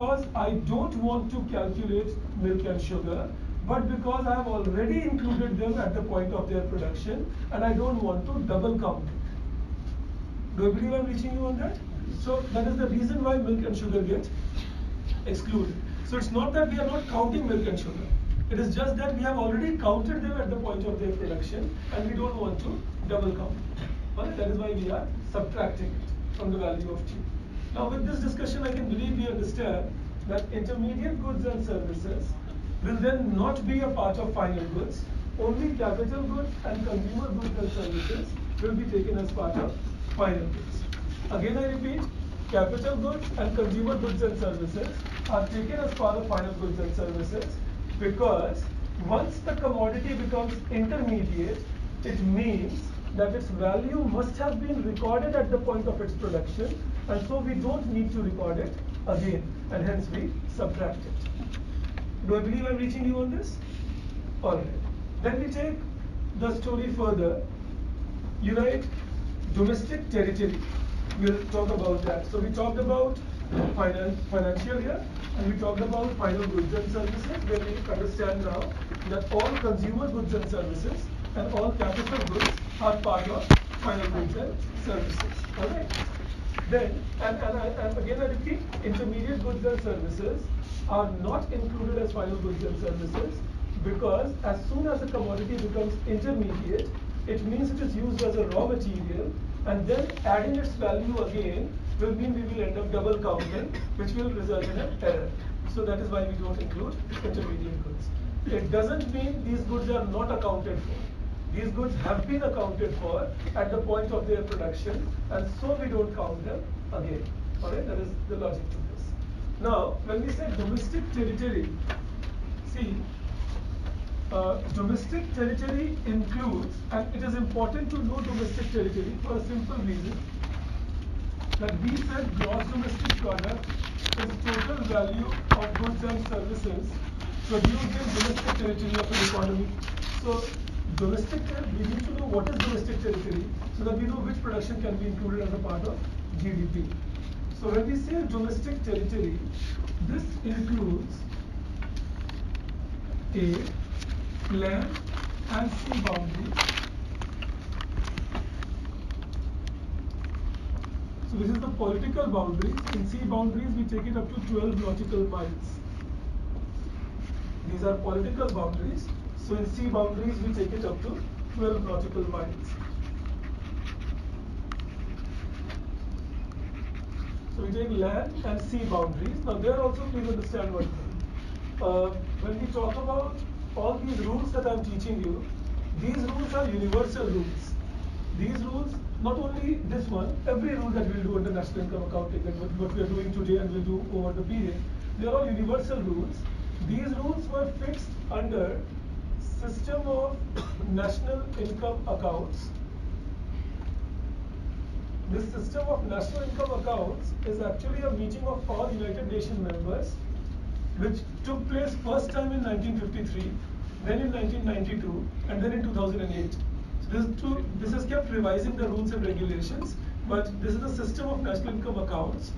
because I don't want to calculate milk and sugar, but because I have already included them at the point of their production and I don't want to double count. Do you believe I'm reaching you on that? So that is the reason why milk and sugar get excluded. So it's not that we are not counting milk and sugar. It is just that we have already counted them at the point of their production and we don't want to double count. Right? That is why we are subtracting it from the value of tea. Now with this discussion, I can believe we understand that intermediate goods and services will then not be a part of final goods. Only capital goods and consumer goods and services will be taken as part of final goods. Again, I repeat, capital goods and consumer goods and services are taken as part of final goods and services because once the commodity becomes intermediate, it means that its value must have been recorded at the point of its production and so we don't need to record it again and hence we subtract it. Do I believe I'm reaching you on this? Alright. Then we take the story further. You write domestic territory. We'll talk about that. So we talked about finance, financial year and we talked about final goods and services where we understand now that all consumer goods and services and all capital goods are part of final goods and services. Alright. Then, and, and, and again I repeat, intermediate goods and services are not included as final goods and services because as soon as a commodity becomes intermediate, it means it is used as a raw material and then adding its value again will mean we will end up double counting, which will result in an error. So that is why we don't include intermediate goods. It doesn't mean these goods are not accounted for. These goods have been accounted for at the point of their production, and so we don't count them again. Alright, that is the logic to this. Now, when we say domestic territory, see, uh, domestic territory includes, and it is important to know domestic territory for a simple reason, that we said gross domestic product is total value of goods and services produced in domestic territory of an economy. So domestic we need to know what is domestic territory so that we know which production can be included as a part of GDP. So when we say domestic territory, this includes A, land and sea boundaries So this is the political boundaries. In sea boundaries, we take it up to 12 nautical miles. These are political boundaries. So in sea boundaries, we take it up to 12 nautical miles. So we take land and sea boundaries. Now there also please understand thing. Uh, when we talk about all these rules that I'm teaching you, these rules are universal rules. These rules not only this one, every rule that we'll do under national income accounting what, what we are doing today and we'll do over the period, they are all universal rules. These rules were fixed under system of national income accounts. This system of national income accounts is actually a meeting of all United Nations members which took place first time in 1953, then in 1992 and then in 2008. This, to, this has kept revising the rules and regulations, but this is the system of national income accounts,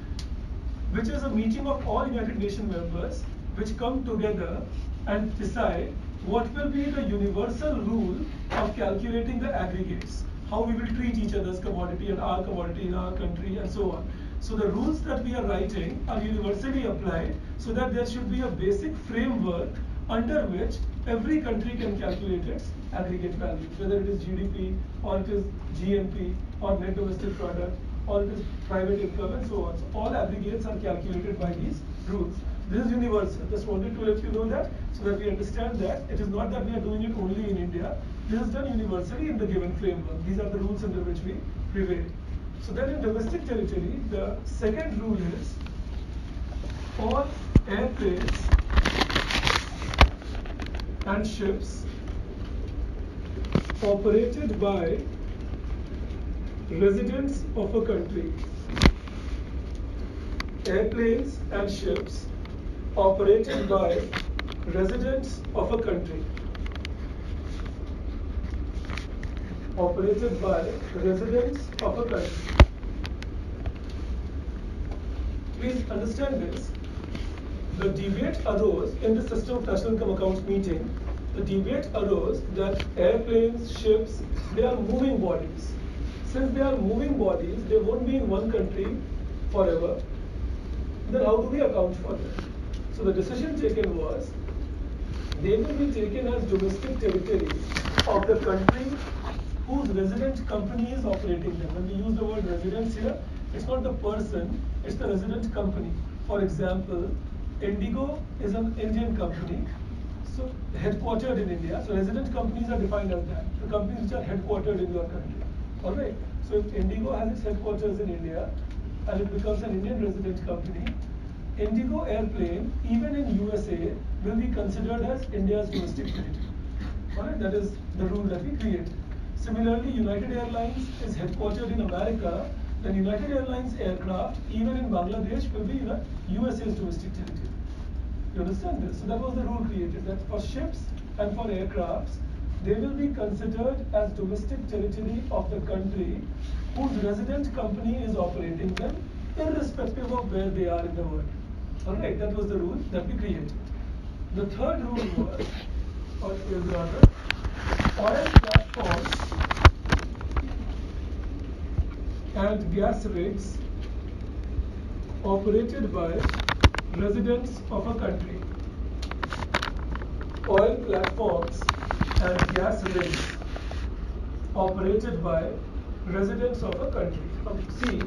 which is a meeting of all United Nations members, which come together and decide what will be the universal rule of calculating the aggregates, how we will treat each other's commodity and our commodity in our country and so on. So the rules that we are writing are universally applied so that there should be a basic framework under which every country can calculate its aggregate value, whether it is GDP or it is GNP or net domestic product or it is private income and so on. So all aggregates are calculated by these rules. This is universal. Just wanted to let you know that so that we understand that it is not that we are doing it only in India. This is done universally in the given framework. These are the rules under which we prevail. So then in domestic territory, the second rule is all airplanes and ships operated by residents of a country. Airplanes and ships operated by residents of a country. Operated by residents of a country. Please understand this. the debate arose in the system of national income accounts meeting. The debate arose that airplanes, ships, they are moving bodies. Since they are moving bodies, they won't be in one country forever. Then how do we account for them? So the decision taken was they will be taken as domestic territory of the country whose resident company is operating them. When we use the word residence here, it's not the person, it's the resident company. For example, Indigo is an Indian company, so headquartered in India. So resident companies are defined as that. The companies which are headquartered in your country. Alright. So if Indigo has its headquarters in India and it becomes an Indian resident company, Indigo airplane, even in USA, will be considered as India's domestic territory. Alright, that is the rule that we create. Similarly, United Airlines is headquartered in America, then United Airlines aircraft, even in Bangladesh, will be USA's domestic territory. You understand this? So that was the rule created that for ships and for aircrafts, they will be considered as domestic territory of the country whose resident company is operating them, irrespective of where they are in the world. Alright, that was the rule that we created. The third rule was, or is rather, oil platforms and gas rigs operated by residents of a country. Oil platforms and gas rigs operated by residents of a country. see,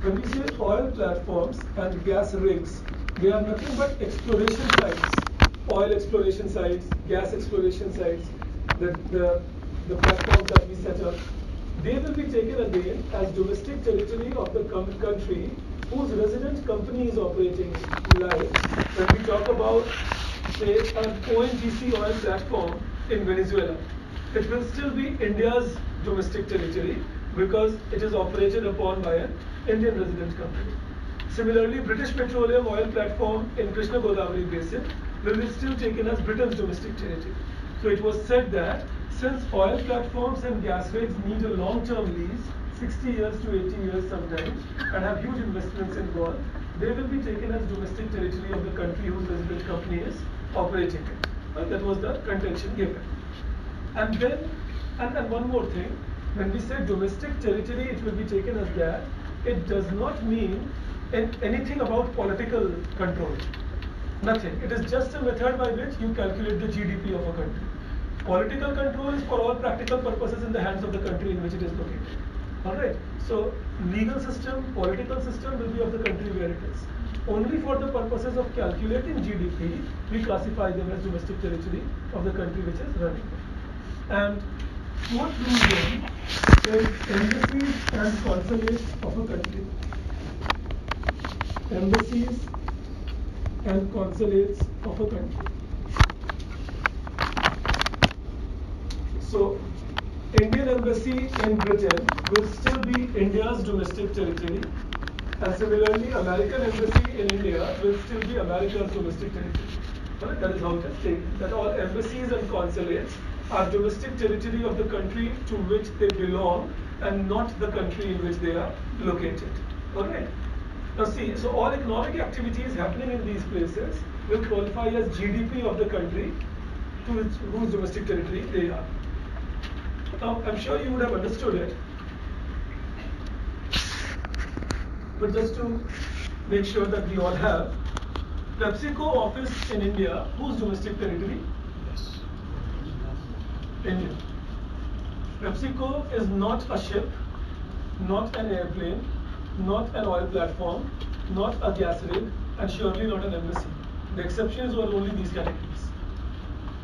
when we say oil platforms and gas rigs, they are nothing but exploration sites, oil exploration sites, gas exploration sites, the, the, the platforms that we set up. They will be taken again as domestic territory of the country whose resident company is operating like when we talk about say an ONGC oil platform in Venezuela. It will still be India's domestic territory because it is operated upon by an Indian resident company. Similarly, British Petroleum oil platform in Krishna Godavari Basin will be still taken as Britain's domestic territory. So it was said that since oil platforms and gas rigs need a long-term lease, 60 years to 80 years sometimes, and have huge investments involved, they will be taken as domestic territory of the country whose resident company is operating it. Right? That was the contention given. And then, and, and one more thing, when we say domestic territory, it will be taken as that. It does not mean anything about political control. Nothing. It is just a method by which you calculate the GDP of a country. Political control is for all practical purposes in the hands of the country in which it is located. Alright? So, legal system, political system will be of the country where it is. Only for the purposes of calculating GDP, we classify them as domestic territory of the country which is running. And fourth reason is embassies and consulates of a country embassies and consulates of a country. So, Indian embassy in Britain will still be India's domestic territory, and similarly, American embassy in India will still be America's domestic territory. Right? That is how it is taken. That all embassies and consulates are domestic territory of the country to which they belong and not the country in which they are located. Alright? Now see, so all economic activities happening in these places will qualify as GDP of the country to whose domestic territory they are. Now, I'm sure you would have understood it, but just to make sure that we all have, PepsiCo office in India, whose domestic territory? Yes. India. PepsiCo is not a ship, not an airplane, not an oil platform, not a gas rig, and surely not an embassy. The exceptions were only these categories.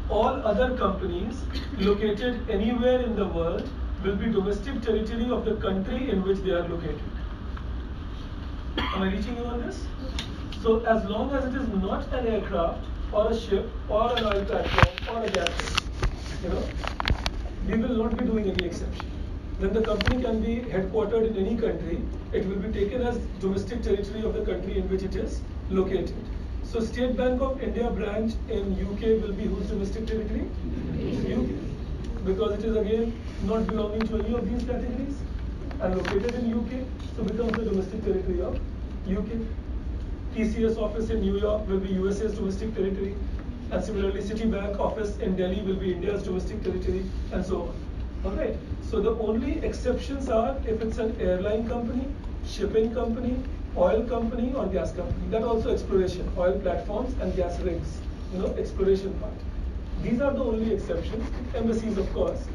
All other companies located anywhere in the world will be domestic territory of the country in which they are located. Am I reaching you on this? So as long as it is not an aircraft or a ship or an oil platform or a gas rig, you know, we will not be doing any exception then the company can be headquartered in any country. It will be taken as domestic territory of the country in which it is located. So State Bank of India branch in UK will be whose domestic territory? UK. Because it is again not belonging to any of these categories and located in UK, so becomes the domestic territory of UK. TCS office in New York will be USA's domestic territory. And similarly, Citibank office in Delhi will be India's domestic territory, and so on. Okay, so the only exceptions are if it's an airline company, shipping company, oil company, or gas company. That also exploration, oil platforms and gas rigs, you know, exploration part. These are the only exceptions. Embassies, of course.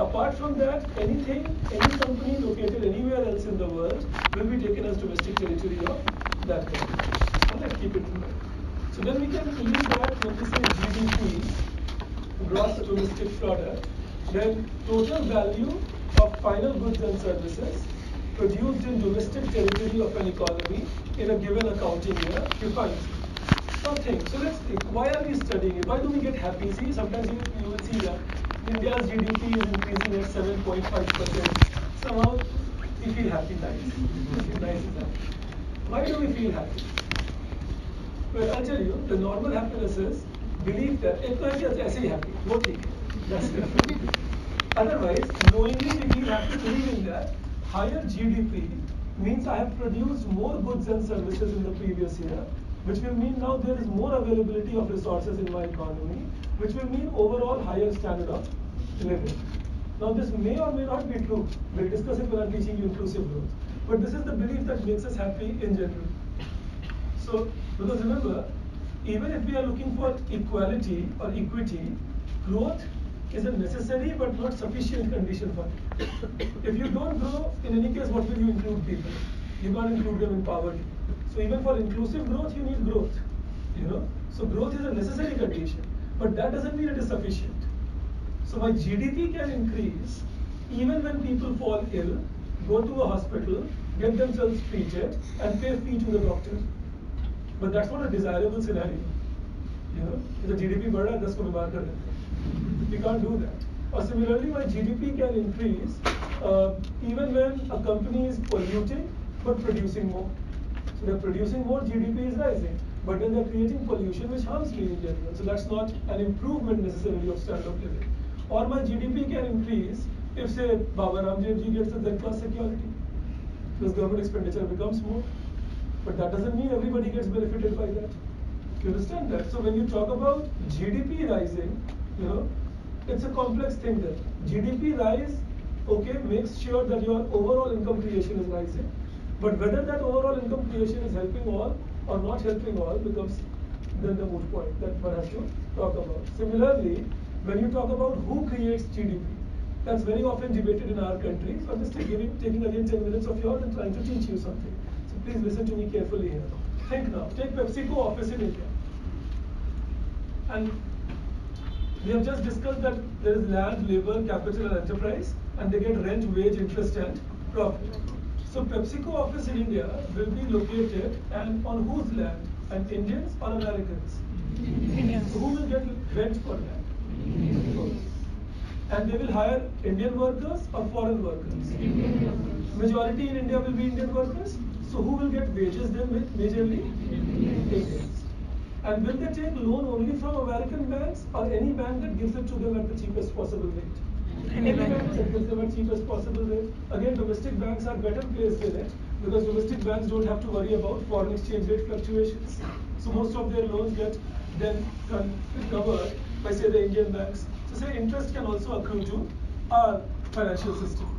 Apart from that, anything, any company located anywhere else in the world will be taken as domestic territory of that country. So let's keep it in mind. So then we can believe that when we say GDP, gross domestic product, then total value of final goods and services produced in domestic territory of an economy in a given accounting year defines something. So let's think, why are we studying it? Why do we get happy? See, sometimes you, you will see that India's GDP is increasing at 7.5%. Somehow we feel happy, nice. nice is happy. Why do we feel happy? Well, I'll tell you, the normal happiness is belief that एक तो ऐसे ऐसे ही happy, वो ठीक है. Otherwise, knowingly we feel happy believing that higher GDP means I have produced more goods and services in the previous year, which will mean now there is more availability of resources in my economy, which will mean overall higher standard of living. Now this may or may not be true. We'll discuss it when I'm teaching inclusive growth. But this is the belief that makes us happy in general. So, because remember, even if we are looking for equality or equity, growth is a necessary but not sufficient condition for it. if you don't grow, in any case, what will you include people? You can't include them in poverty. So even for inclusive growth, you need growth. You know, so growth is a necessary condition, but that doesn't mean it is sufficient. So my GDP can increase even when people fall ill, go to a hospital, get themselves treated, and pay fee to the doctor. But that's not a desirable scenario. You know, if the GDP बढ़ रहा है दस को बीमार कर देते we can't do that. Or similarly, my GDP can increase uh, even when a company is polluting but producing more. So they're producing more, GDP is rising. But then they're creating pollution which harms me in general. So that's not an improvement necessarily of standard of living. Or my GDP can increase if, say, Baba Ramdev ji gets a Z-class security. Because government expenditure becomes more. But that doesn't mean everybody gets benefited by that. You understand that? So when you talk about GDP rising, you know, it's a complex thing there. GDP rise, okay, makes sure that your overall income creation is rising. But whether that overall income creation is helping all or not helping all becomes then the moot point that one has to talk about. Similarly, when you talk about who creates GDP, that's very often debated in our country. So I'm just giving, taking again 10 minutes of yours and trying to teach you something. So please listen to me carefully here. Think now. Take PepsiCo office in India. And we have just discussed that there is land, labor, capital, and enterprise, and they get rent, wage, interest, and profit. So PepsiCo office in India will be located and on whose land? And Indians or Americans? Indians. Who will get rent for that? And they will hire Indian workers or foreign workers? Majority in India will be Indian workers. So who will get wages then majorly? Indians. And will they take loan only from American banks or any bank that gives it to them at the cheapest possible rate? Any, any bank that gives them at cheapest possible rate. Again, domestic banks are better placed in it because domestic banks don't have to worry about foreign exchange rate fluctuations. So most of their loans get then covered by say the Indian banks. So say interest can also accrue to our financial system.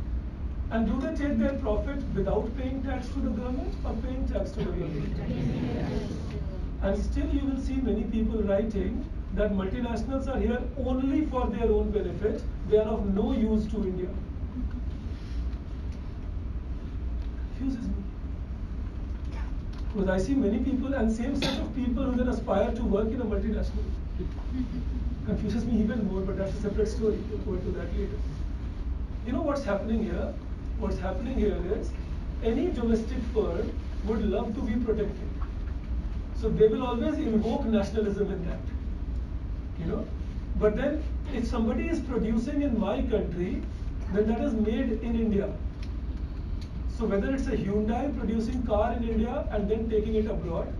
And do they take their profit without paying tax to the government or paying tax to the government? And still you will see many people writing that multinationals are here only for their own benefit. They are of no use to India. Confuses me. Because I see many people and same set of people who then aspire to work in a multinational. Confuses me even more, but that's a separate story. We'll go into that later. You know what's happening here? What's happening here is any domestic firm would love to be protected. So they will always invoke nationalism in that. You know? But then if somebody is producing in my country, then that is made in India. So whether it's a Hyundai producing car in India and then taking it abroad,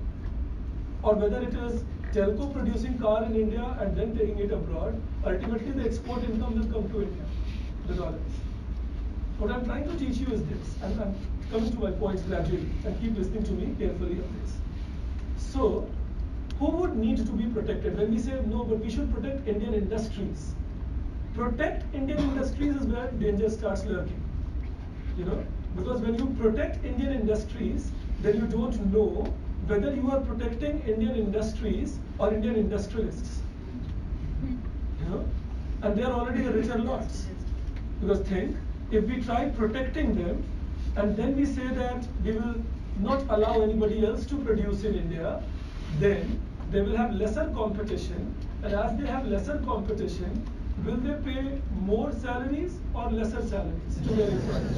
or whether it is Telco producing car in India and then taking it abroad, ultimately the export income will come to India, the dollars. What I'm trying to teach you is this, and I'm coming to my points gradually, and keep listening to me carefully on this. So, who would need to be protected? When we say no, but we should protect Indian industries. Protect Indian industries is where danger starts lurking. You know, because when you protect Indian industries, then you don't know whether you are protecting Indian industries or Indian industrialists. You know, and they are already the richer lots. Because think, if we try protecting them, and then we say that we will not allow anybody else to produce in India, then they will have lesser competition. And as they have lesser competition, will they pay more salaries or lesser salaries to their employees?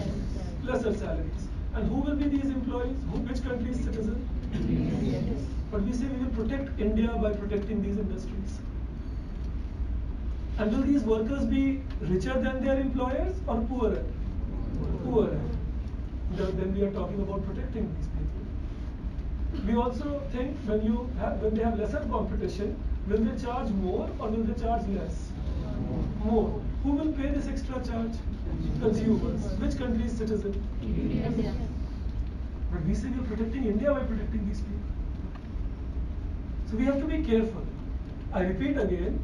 Lesser salaries. And who will be these employees? Who, which country's citizen? But we say we will protect India by protecting these industries. And will these workers be richer than their employers or poorer? Poorer. Then we are talking about protecting these. We also think when you have, when they have lesser competition, will they charge more or will they charge less? More. Who will pay this extra charge? Consumers. Which country's citizen? India. But we say we are protecting India by protecting these people. So we have to be careful. I repeat again,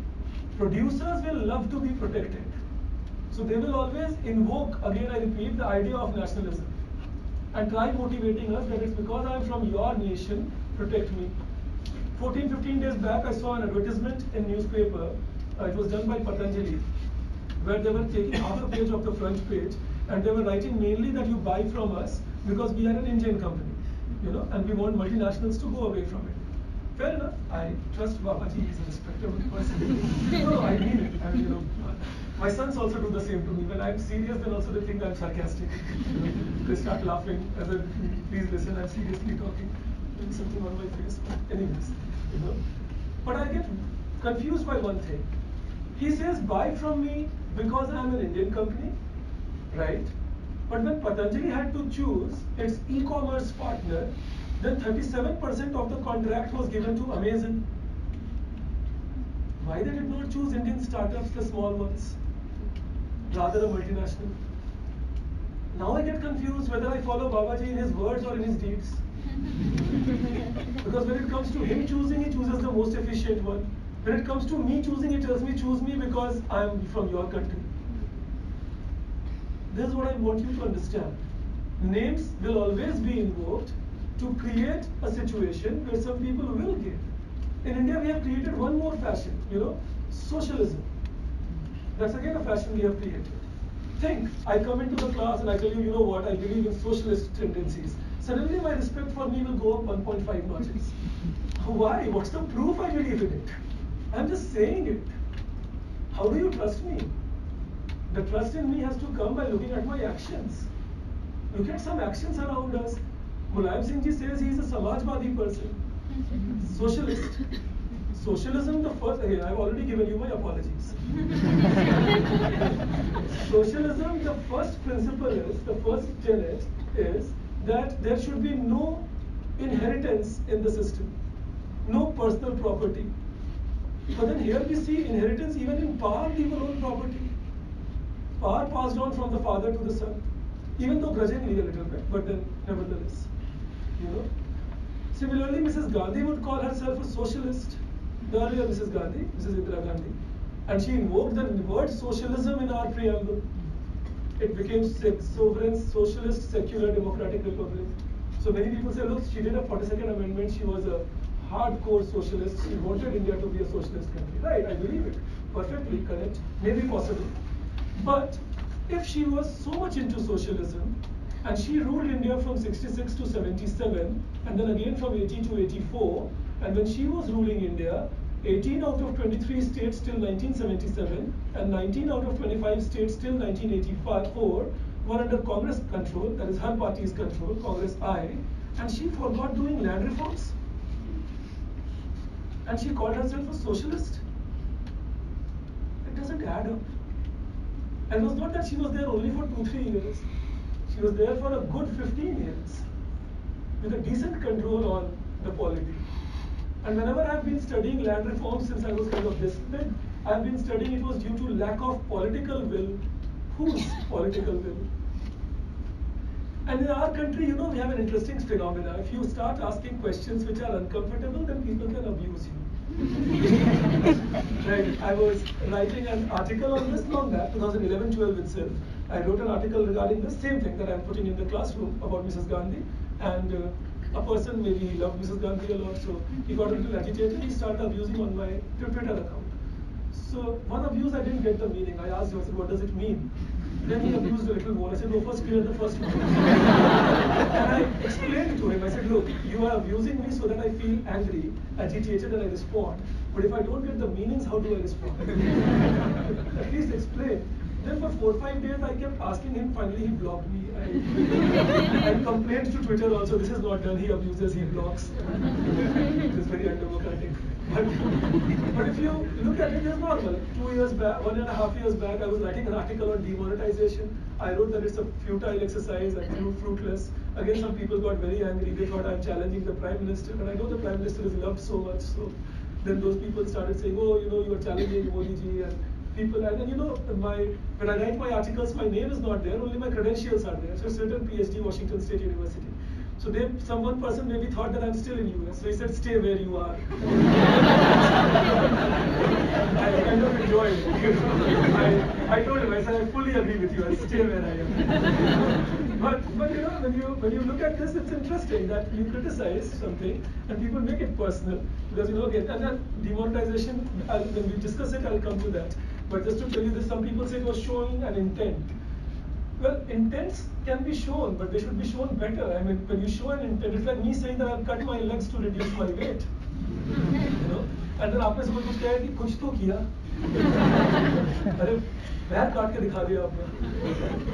producers will love to be protected. So they will always invoke, again I repeat, the idea of nationalism and try motivating us that it's because I'm from your nation, protect me. 14, 15 days back, I saw an advertisement in newspaper. Uh, it was done by Patanjali, where they were taking half a page of the front page and they were writing mainly that you buy from us because we are an Indian company, you know, and we want multinationals to go away from it. Fair enough. I trust Babaji. is a respectable person. no, I mean it. I mean, you know, my sons also do the same to me. When I'm serious, then also they think I'm sarcastic. They start laughing as I please listen. I'm seriously talking. Doing something on my face. Anyways, you know. But I get confused by one thing. He says buy from me because I'm an Indian company, right? But when Patanjali had to choose its e-commerce partner, then 37% of the contract was given to Amazon. Why they did not choose Indian startups, the small ones, rather a multinational? Now I get confused whether I follow Babaji in his words or in his deeds. because when it comes to him choosing, he chooses the most efficient one. When it comes to me choosing, he tells me choose me because I am from your country. This is what I want you to understand. Names will always be invoked to create a situation where some people will give. In India, we have created one more fashion, you know, socialism. That's again a fashion we have created. Think, I come into the class and I tell you, you know what, I believe in socialist tendencies. Suddenly my respect for me will go up 1.5 notches. Why? What's the proof I believe in it? I'm just saying it. How do you trust me? The trust in me has to come by looking at my actions. Look at some actions around us. Mulayam Singh ji says he is a Samajwadi person, socialist. Socialism, the first, again, I've already given you my apologies. Socialism, the first principle is, the first tenet is that there should be no inheritance in the system, no personal property. But then here we see inheritance even in power, people own property. Power passed on from the father to the son, even though grudgingly a little bit, but then nevertheless. You know. Similarly, Mrs. Gandhi would call herself a socialist. The earlier Mrs. Gandhi, Mrs. Indira Gandhi, and she invoked the word socialism in our preamble. It became sovereign, socialist, secular, democratic republic. So many people say, look, she did a 42nd amendment. She was a hardcore socialist. She wanted India to be a socialist country. Right, I believe it. Perfectly correct. Maybe possible. But if she was so much into socialism, and she ruled India from 66 to 77, and then again from 80 to 84, and when she was ruling India, 18 out of 23 states till 1977, and 19 out of 25 states till 1984 were under Congress control, that is her party's control, Congress I, and she forgot doing land reforms. And she called herself a socialist. It doesn't add up. And it was not that she was there only for two, three years. She was there for a good 15 years with a decent control on the polity. And whenever I've been studying land reform since I was kind of big, I've been studying it was due to lack of political will. Whose political will? And in our country, you know, we have an interesting phenomena. If you start asking questions which are uncomfortable, then people can abuse you. right. I was writing an article on this long back, 2011-12 itself. I wrote an article regarding the same thing that I'm putting in the classroom about Mrs. Gandhi. And uh, a person maybe he loved Mrs. Gandhi a lot, so he got a little agitated. He started abusing on my Twitter account. So one abuse I didn't get the meaning. I asked him, I said, what does it mean? Then he abused a little more. I said, no, first clear the first one. and I explained to him, I said, look, you are abusing me so that I feel angry, agitated, and I respond. But if I don't get the meanings, how do I respond? At least explain. Then for four five days, I kept asking him. Finally, he blocked me. I, I complained to Twitter also. This is not done. He abuses. He blocks. it is very undemocratic. But, but if you look at it, it's normal. Two years back, one and a half years back, I was writing an article on demonetization. I wrote that it's a futile exercise and fruitless. Again, some people got very angry. They thought I'm challenging the prime minister, and I know the prime minister is loved so much. So then those people started saying, oh, you know, you are challenging Modi ji and people. And then, you know, my when I write my articles, my name is not there. Only my credentials are there. So it's PhD, Washington State University. So they, some one person maybe thought that I'm still in US. So he said, stay where you are. I kind of enjoyed it. I, I told him, I said, I fully agree with you. I'll stay where I am. but, but you know, when you, when you look at this, it's interesting that you criticize something and people make it personal. Because, you know, again, and then demonetization, I'll, when we discuss it, I'll come to that. But just to tell you this, some people say it was showing an intent. Well, intents can be shown, but they should be shown better. I mean, when you show an intent, it's like me saying that I'll cut my legs to reduce my weight. You know? And then आपने समझ कुछ कहा कि कुछ तो किया अरे पैर काट के दिखा दिया आपने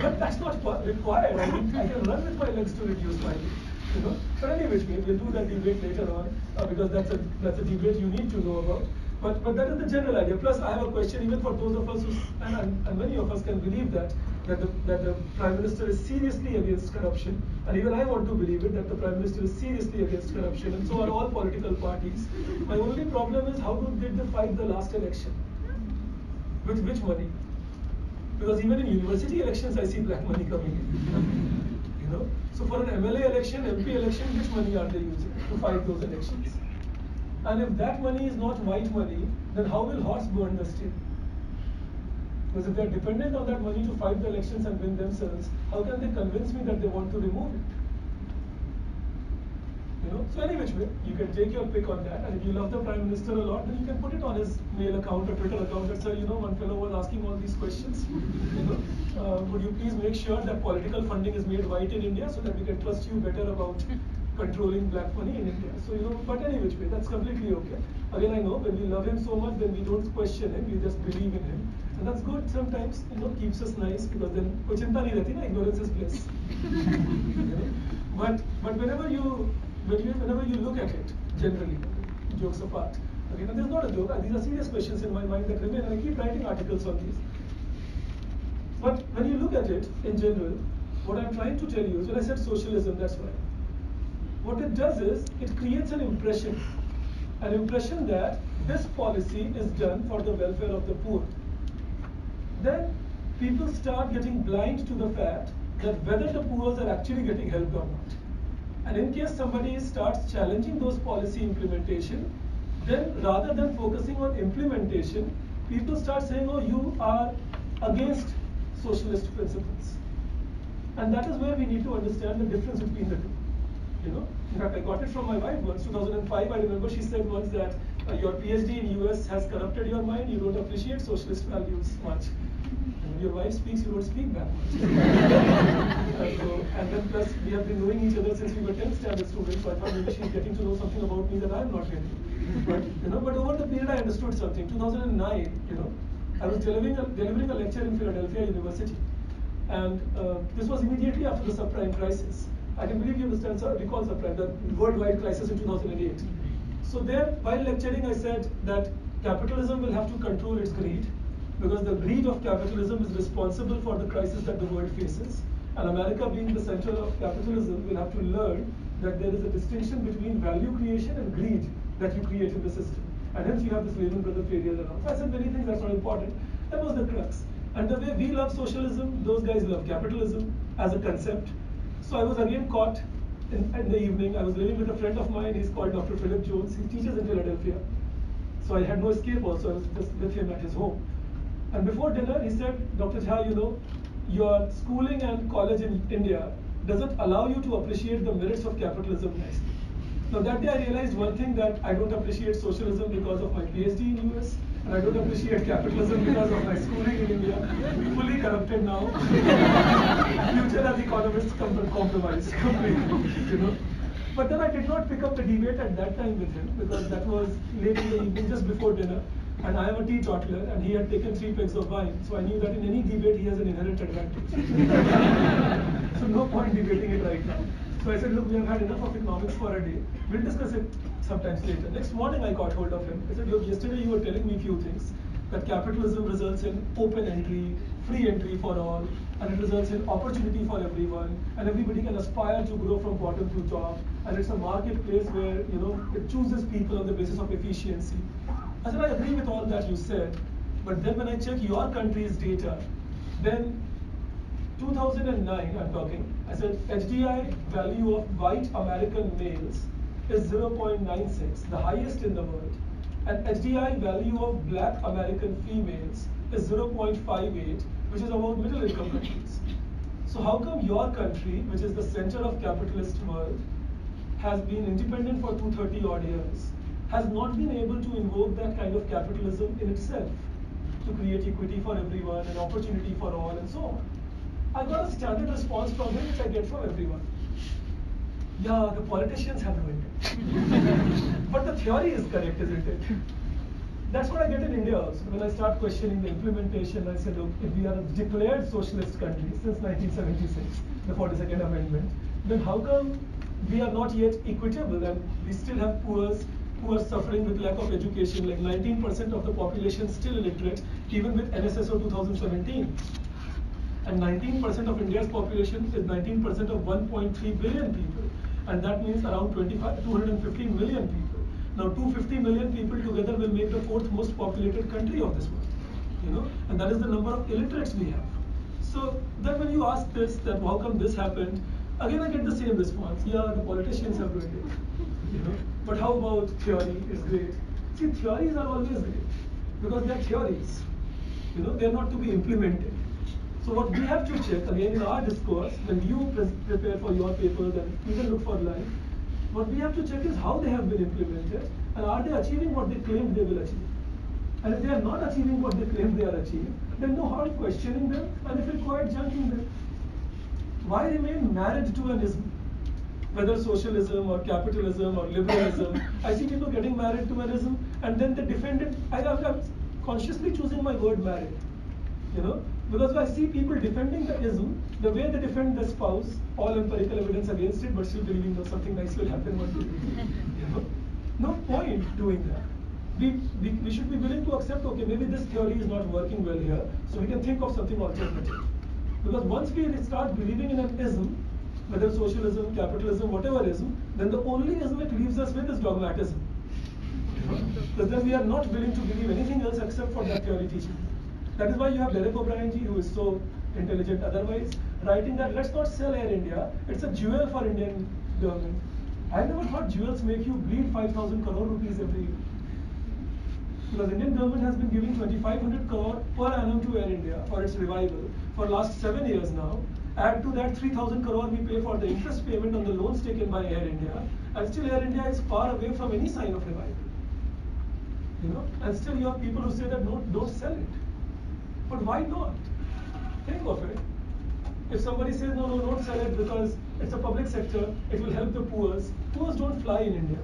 but that's not required I, mean, I can run with my legs to reduce my weight you know but anyway we'll do that debate later on uh, because that's a that's a debate you need to know about but but that is the general idea plus I have a question even for those of us who and, and, many of us can believe that that the, that the Prime Minister is seriously against corruption, and even I want to believe it, that the Prime Minister is seriously against corruption, and so are all political parties. My only problem is how did they fight the last election? With which money? Because even in university elections, I see black money coming in. you know? So for an MLA election, MP election, which money are they using to fight those elections? And if that money is not white money, then how will horse burn the state? Because if they're dependent on that money to fight the elections and win themselves, how can they convince me that they want to remove it? You know, so any which way, you can take your pick on that. And if you love the Prime Minister a lot, then you can put it on his mail account or Twitter account that, sir, you know, one fellow was asking all these questions. you know, uh, would you please make sure that political funding is made white in India so that we can trust you better about controlling black money in India. So, you know, but any which way, that's completely okay. Again, I know when we love him so much, then we don't question him, we just believe in him. And that's good sometimes, you know, keeps us nice because then ko chinta nahi rehti na, ignorance is bliss. But but whenever you, when you whenever you look at it, generally, jokes apart, again, and there's not a joke, these are serious questions in my mind that remain, and I keep writing articles on these. But when you look at it in general, what I'm trying to tell you is when I said socialism, that's why. What it does is it creates an impression, an impression that this policy is done for the welfare of the poor then people start getting blind to the fact that whether the poor are actually getting helped or not. And in case somebody starts challenging those policy implementation, then rather than focusing on implementation, people start saying, oh, you are against socialist principles. And that is where we need to understand the difference between the two. You know, in fact, I got it from my wife once, 2005. I remember she said once that uh, your PhD in US has corrupted your mind. You don't appreciate socialist values much And your wife speaks, you don't speak that much. so, and then plus, we have been knowing each other since we were 10th standard students, so I thought maybe she's getting to know something about me that I'm not getting. But, you know, but over the period I understood something. 2009, you know, I was delivering a, delivering a lecture in Philadelphia University. And uh, this was immediately after the subprime crisis. I can believe you understand, sir, recall subprime, the worldwide crisis in 2008. So there, while lecturing, I said that capitalism will have to control its greed because the greed of capitalism is responsible for the crisis that the world faces. And America being the center of capitalism will have to learn that there is a distinction between value creation and greed that you create in the system. And hence you have this Lehman Brothers failure and. So I said many things that's not important. That was the crux. And the way we love socialism, those guys love capitalism as a concept. So I was again caught in, in, the evening. I was living with a friend of mine. He's called Dr. Philip Jones. He teaches in Philadelphia. So I had no escape also. I was just with him at his home. And before dinner, he said, Dr. Jha, you know, your schooling and college in India doesn't allow you to appreciate the merits of capitalism nicely. Now that day I realized one thing that I don't appreciate socialism because of my PhD in US and I don't appreciate capitalism because of my schooling in India. Fully corrupted now. Future as economists compromised completely, you know. But then I did not pick up the debate at that time with him because that was late in the evening, just before dinner. And I am a tea teetotaler, and he had taken three pegs of wine. So I knew that in any debate he has an inherent advantage. so no point debating it right now. So I said, look, we have had enough of economics for a day. We'll discuss it sometimes later. Next morning I got hold of him. I said, yesterday you were telling me a few things. That capitalism results in open entry, free entry for all, and it results in opportunity for everyone, and everybody can aspire to grow from bottom to top, and it's a marketplace where you know it chooses people on the basis of efficiency. I said, I agree with all that you said, but then when I check your country's data, then 2009, I'm talking, I said HDI value of white American males is 0.96, the highest in the world. And HDI value of black American females is 0.58, which is about middle income countries. So how come your country, which is the center of capitalist world, has been independent for 230 odd years, has not been able to invoke that kind of capitalism in itself to create equity for everyone and opportunity for all and so on. I got a standard response from him which I get from everyone. Yeah, the politicians have ruined it. but the theory is correct, isn't it? That's what I get in India also. When I start questioning the implementation, I say, look, if we are a declared socialist country since 1976, the 42nd Amendment, then how come we are not yet equitable and we still have poor who are suffering with lack of education, like 19% of the population still illiterate, even with NSSO 2017. And 19% of India's population is 19% of 1.3 billion people. And that means around 25, 250 million people. Now 250 million people together will make the fourth most populated country of this world. You know, and that is the number of illiterates we have. So then when you ask this, that how come this happened, again I get the same response. Yeah, the politicians have ruined it. You know, but how about theory is great. See, theories are always great because they are theories. You know, they are not to be implemented. So what we have to check, again in our discourse, when you prepare for your papers and even look for life, what we have to check is how they have been implemented and are they achieving what they claim they will achieve. And if they are not achieving what they claim they are achieving, then no harm questioning them and if required, junking them. Why remain married to an ism? Whether socialism or capitalism or liberalism, I see people getting married to an ism and then they defend it. I, am consciously choosing my word married. You know, because I see people defending the ism, the way they defend the spouse, all empirical evidence against it, but still believing that something nice will happen one day. No point doing that. We, we, we should be willing to accept, okay, maybe this theory is not working well here, so we can think of something alternative. Because once we start believing in an ism, whether socialism, capitalism, whatever ism, then the only ism it leaves us with is dogmatism. Because then we are not willing to believe anything else except for that theory teaching. That is why you have Derek O'Brien who is so intelligent otherwise, writing that let's not sell Air India, it's a jewel for Indian government. I never thought jewels make you bleed 5,000 crore rupees every year. Because Indian government has been giving 2,500 crore per annum to Air India for its revival for last seven years now. Add to that 3,000 crore we pay for the interest payment on the loans taken by Air India, and still Air India is far away from any sign of revival. You know, and still you have people who say that no, don't sell it. But why not? Think of it. If somebody says, no, no, don't sell it because it's a public sector, it will help the poor. Poor don't fly in India.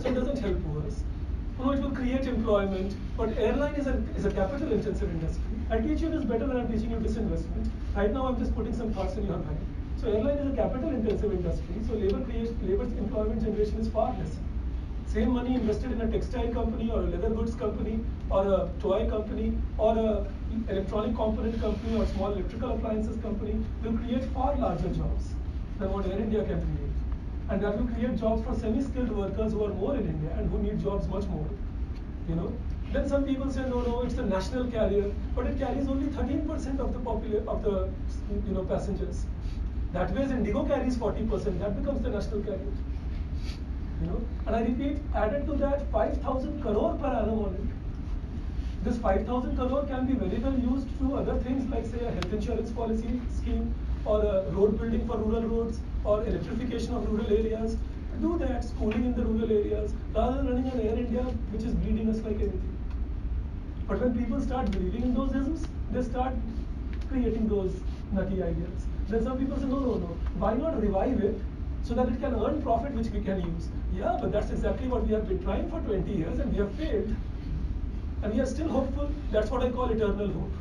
so it doesn't help poor. No, it will create employment, but airline is a, is a capital intensive industry. I teach you this better than I'm teaching you disinvestment. Right now I'm just putting some thoughts in your mind. So airline is a capital intensive industry, so labor creation, labor's employment generation is far less same money invested in a textile company or a leather goods company or a toy company or a electronic component company or small electrical appliances company will create far larger jobs than what Air India can create. And that will create jobs for semi-skilled workers who are more in India and who need jobs much more. You know? Then some people say, no, no, it's a national carrier, but it carries only 13% of the popula- of the you know passengers. That way, Indigo carries 40%, that becomes the national carrier. You know, and I repeat, added to that 5,000 crore per annum. This 5,000 crore can be very well used to other things like say a health insurance policy scheme or a road building for rural roads or electrification of rural areas. Do that, schooling in the rural areas, rather than running an Air India which is bleeding us like anything. But when people start believing in those isms, they start creating those nutty ideas. Then some people say, no, no, no, why not revive it so that it can earn profit which we can use? Yeah, but that's exactly what we have been trying for 20 years and we have failed. And we are still hopeful. That's what I call eternal hope.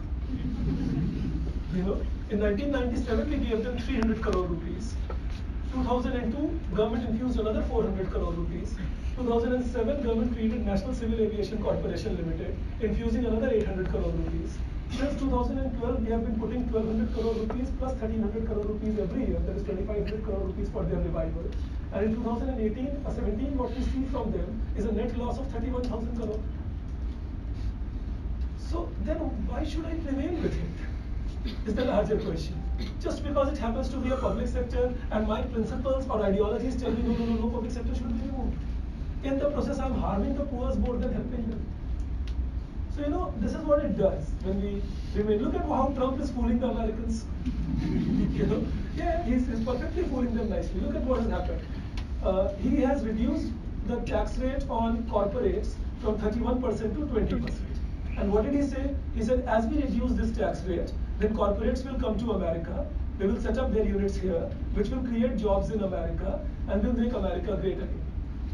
you know, in 1997 we gave them 300 crore rupees. 2002, government infused another 400 crore rupees. 2007, government created National Civil Aviation Corporation Limited, infusing another 800 crore rupees. Since 2012, we have been putting 1200 crore rupees plus 1300 crore rupees every year. That is 2500 crore rupees for their revival. And in 2018 or 17, what we see from them is a net loss of 31,000 crore. So then why should I remain with it? Is the larger question. Just because it happens to be a public sector and my principles or ideologies tell me no, no, no, no, public sector should be removed. In the process, I'm harming the poor more than helping them. So you know, this is what it does when we remain. Look at how Trump is fooling the Americans. you know, yeah, he's, he's perfectly fooling them nicely. Look at what has happened. Uh, he has reduced the tax rate on corporates from 31% to 20%. And what did he say? He said, as we reduce this tax rate, then corporates will come to America, they will set up their units here, which will create jobs in America, and will make America great again.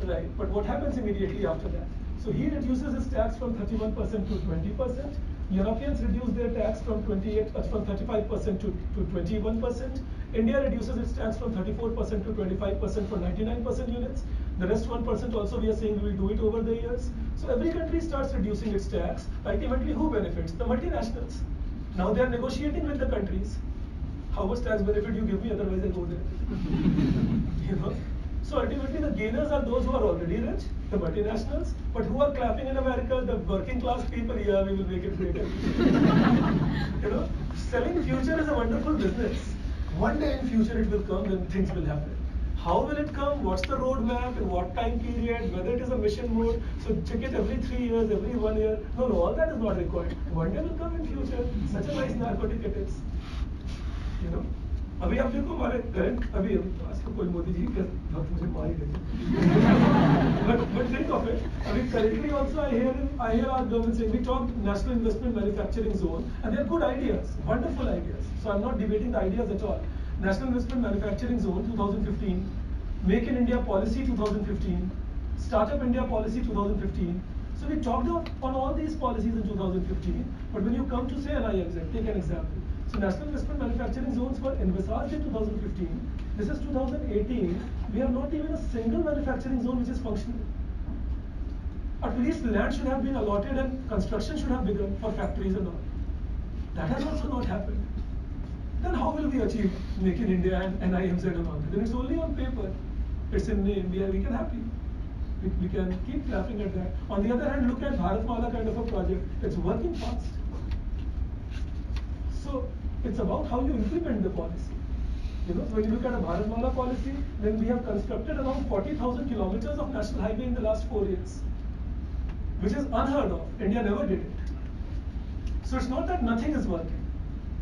Right? But what happens immediately after that? So he reduces his tax from 31% to 20%. Europeans reduce their tax from 28 uh, from 35% to, to 21%. India reduces its tax from 34% to 25% for 99% units. The rest 1% also we are saying we will do it over the years. So every country starts reducing its tax. Ultimately, who benefits? The multinationals. Now they are negotiating with the countries. How much tax benefit you give me, otherwise I go there. you know? So ultimately the gainers are those who are already rich, the multinationals, but who are clapping in America, the working class people, yeah, we will make it greater. you know, selling future is a wonderful business. One day in future it will come and things will happen. How will it come? What's the roadmap? In what time period? Whether it is a mission mode? So check it every three years, every one year. No, no, all that is not required. One day will come in future. Such a nice narcotic it is. You know? अभी आप देखो हमारे current अभी आज तो कोई मोदी जी के भक्त मुझे मार ही देते but but think of it अभी currently also I hear I hear our government saying we talk national investment manufacturing zone and they're good ideas wonderful ideas so I'm not debating the ideas at all national investment manufacturing zone 2015 make in India policy 2015 startup India policy 2015 so we talked on all these policies in 2015 but when you come to say an IMZ take an example so National Investment Manufacturing Zones were envisaged in 2015. This is 2018. We have not even a single manufacturing zone which is functional. At least land should have been allotted and construction should have begun for factories and all. That has also not happened. Then how will we achieve Make in India and NIMZ and all that? Then it's only on paper. It's in India, we can happy. We, we can keep clapping at that. On the other hand, look at Bharatmala kind of a project. It's working fast. So it's about how you implement the policy. You know, when you look at a Bharatmala policy, then we have constructed around 40,000 kilometers of national highway in the last four years, which is unheard of. India never did it. So it's not that nothing is working.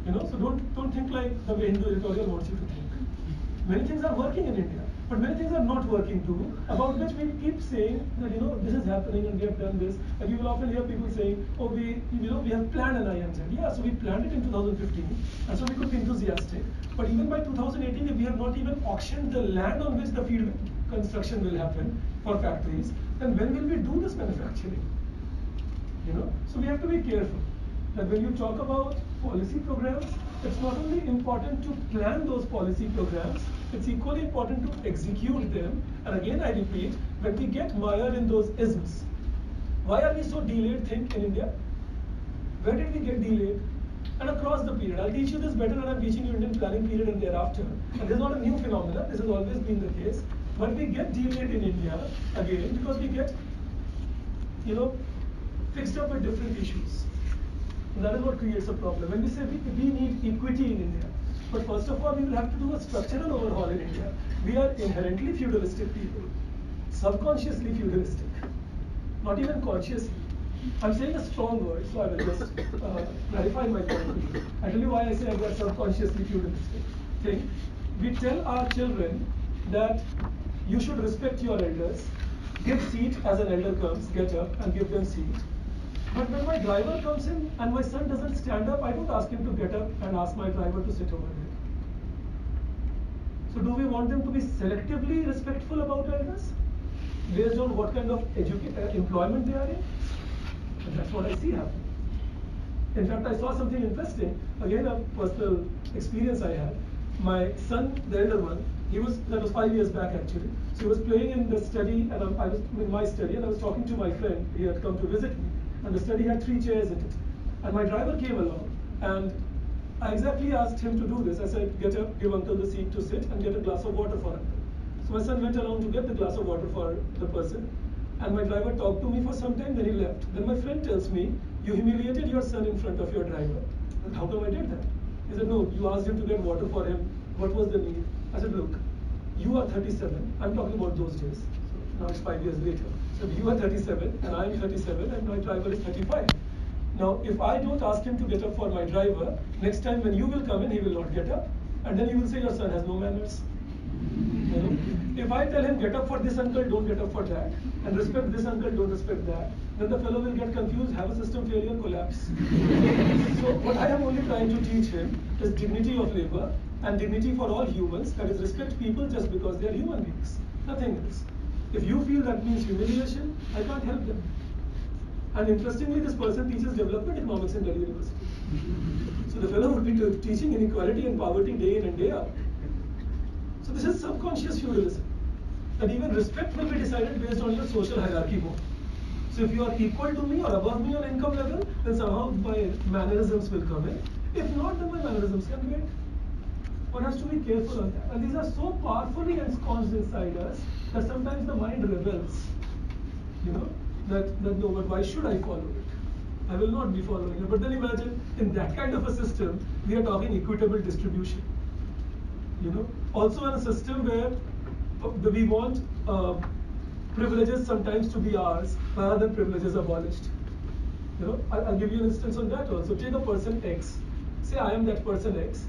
You know, so don't don't think like the way Hindu editorial wants you to think. Many things are working in India. But many things are not working too, about which we keep saying that you know this is happening and we have done this. And you will often hear people saying, oh we you know we have planned an NIMZ. Yeah, so we planned it in 2015, and so we could be enthusiastic. But even by 2018, we have not even auctioned the land on which the field construction will happen for factories, then when will we do this manufacturing? You know, so we have to be careful that when you talk about policy programs, it's not only important to plan those policy programs, it's equally important to execute them. And again, I repeat, when we get mired in those isms, why are we so delayed think in India? Where did we get delayed? And across the period, I'll teach you this better when I'm teaching you Indian planning period and thereafter. And this is not a new phenomenon, this has always been the case. But we get delayed in India, again, because we get, you know, fixed up with different issues. And that is what creates a problem. When we say we, we need equity in India, But first of all, we will have to do a structural overhaul in India. We are inherently feudalistic people, subconsciously feudalistic, not even consciously. I'm saying a strong word, so I will just uh, clarify my point. I tell you why I say we are subconsciously feudalistic. Thing. We tell our children that you should respect your elders, give seat as an elder comes, get up and give them seat. But when my driver comes in and my son doesn't stand up, I don't ask him to get up and ask my driver to sit over there. So do we want them to be selectively respectful about elders? Based on what kind of uh, employment they are in? And that's what I see happening. In fact, I saw something interesting. Again, a personal experience I had. My son, the elder one, he was that was five years back actually. So he was playing in the study, and I, I was in my study, and I was talking to my friend. He had come to visit me, and the study had three chairs in it. And my driver came along, and I exactly asked him to do this. I said, "Get up, give uncle the seat to sit, and get a glass of water for uncle." So my son went around to get the glass of water for the person, and my driver talked to me for some time, then he left. Then my friend tells me, You humiliated your son in front of your driver. How come I did that? He said, No, you asked him to get water for him. What was the need? I said, Look, you are 37. I'm talking about those days. Now it's five years later. So you are 37, and I'm 37, and my driver is 35. Now, if I don't ask him to get up for my driver, next time when you will come in, he will not get up. And then you will say your son has no manners. You know? If I tell him get up for this uncle, don't get up for that, and respect this uncle, don't respect that, then the fellow will get confused, have a system failure, collapse. so what I am only trying to teach him is dignity of labor and dignity for all humans, that is respect people just because they are human beings, nothing else. If you feel that means humiliation, I can't help them. And interestingly, this person teaches development economics in Delhi University. So the fellow would be teaching inequality and poverty day in and day out. So this is subconscious feudalism. That even respect will be decided based on your social hierarchy. So if you are equal to me or above me on income level, then somehow my mannerisms will come in. If not, then my mannerisms can be wait. One has to be careful on that. And these are so powerfully ensconced inside us that sometimes the mind rebels. You know, that, that no, but why should I follow it? I will not be following it. But then imagine in that kind of a system, we are talking equitable distribution. You know, also in a system where uh, we want uh, privileges sometimes to be ours rather than privileges abolished. You know, I'll, I'll give you an instance on that also. Take a person X. Say I am that person X.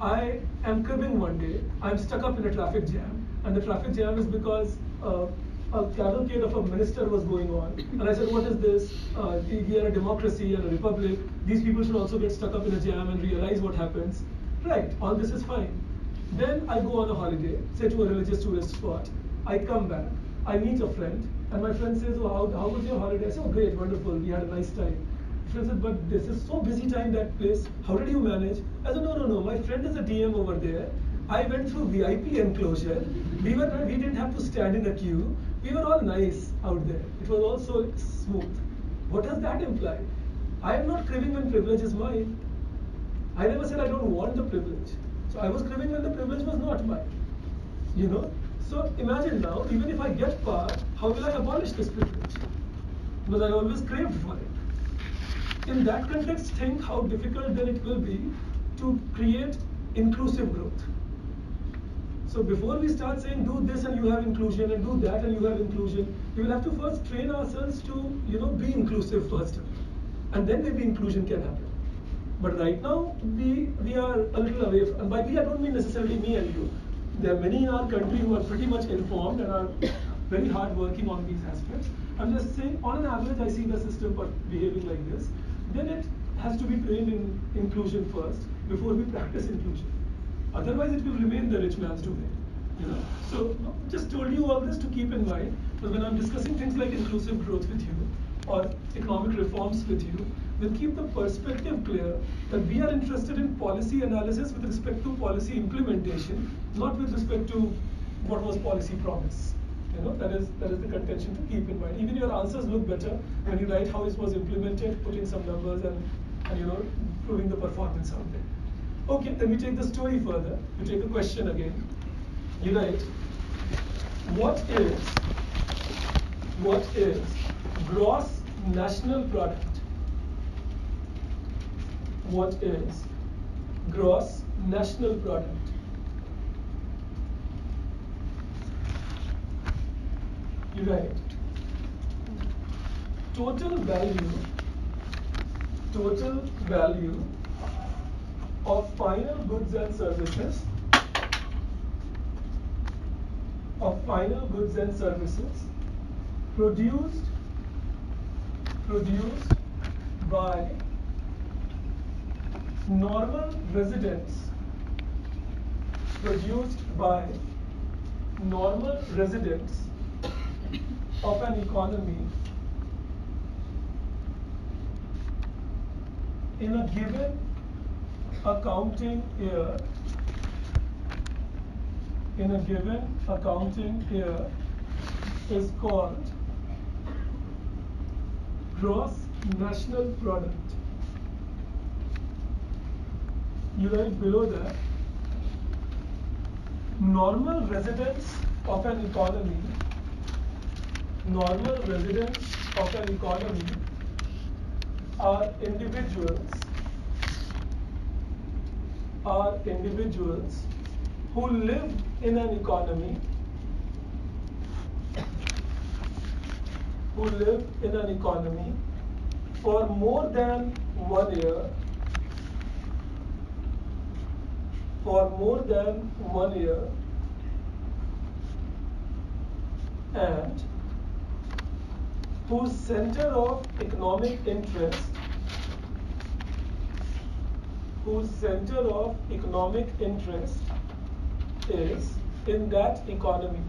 I am cribbing one day. I'm stuck up in a traffic jam, and the traffic jam is because uh, a cavalcade of a minister was going on. And I said, what is this? Uh, we are a democracy and a republic. These people should also get stuck up in a jam and realize what happens. Right, all this is fine. Then I go on a holiday, say to a religious tourist spot. I come back, I meet a friend, and my friend says, oh, how, how was your holiday? I say, oh, great, wonderful, we had a nice time. My friend said, but this is so busy time, that place. How did you manage? I said, no, no, no, my friend is a DM over there. I went through VIP enclosure. We, were, we didn't have to stand in a queue. We were all nice out there. It was all so smooth. What does that imply? I am not craving when privilege is mine. I never said I don't want the privilege. So I was craving when the privilege was not mine. You know? So imagine now, even if I get power, how will I abolish this privilege? Because I always craved for it. In that context, think how difficult then it will be to create inclusive growth. So before we start saying do this and you have inclusion and do that and you have inclusion, we will have to first train ourselves to you know be inclusive first, and then maybe inclusion can happen. But right now we we are a little away. From, and by we I don't mean necessarily me and you. There are many in our country who are pretty much informed and are very hard working on these aspects. I'm just saying on an average I see the system behaving like this. Then it has to be trained in inclusion first before we practice inclusion. Otherwise, it will remain the rich man's domain. You know. So, just told you all this to keep in mind. But when I'm discussing things like inclusive growth with you or economic reforms with you, we'll keep the perspective clear that we are interested in policy analysis with respect to policy implementation, not with respect to what was policy promise. You know, that is that is the contention to keep in mind. Even your answers look better when you write how it was implemented, putting some numbers and, and you know, proving the performance out there. Okay, then we take the story further. We take a question again. You write, what is what is gross national product? What is gross national product. You write total value, total value of final goods and services. Of final goods and services produced produced by normal residents. Produced by normal residents of an economy in a given accounting year in a given accounting year is called gross national product. You write below that normal residents of an economy normal residents of an economy are individuals are individuals who live in an economy who live in an economy for more than one year for more than one year and whose center of economic interest whose center of economic interest is in that economy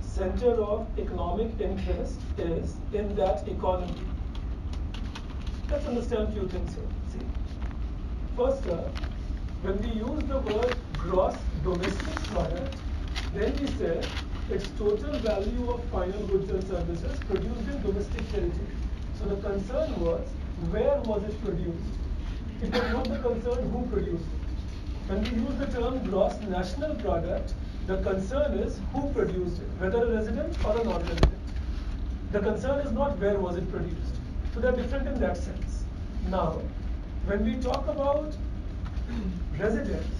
center of economic interest is in that economy let's understand few things here see first uh, when we use the word gross domestic product then we say its total value of final goods and services produced in domestic territory. So the concern was, where was it produced? It was not the concern who produced it. When we use the term gross national product, the concern is who produced it, whether a resident or a non-resident. The concern is not where was it produced. So they're different in that sense. Now, when we talk about residence,